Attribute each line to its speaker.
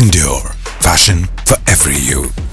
Speaker 1: Endure. Fashion for every you.